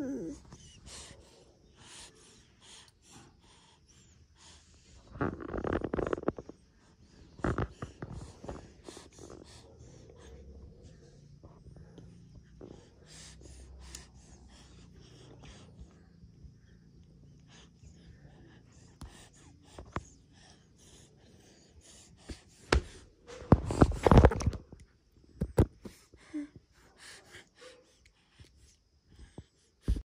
Hmm.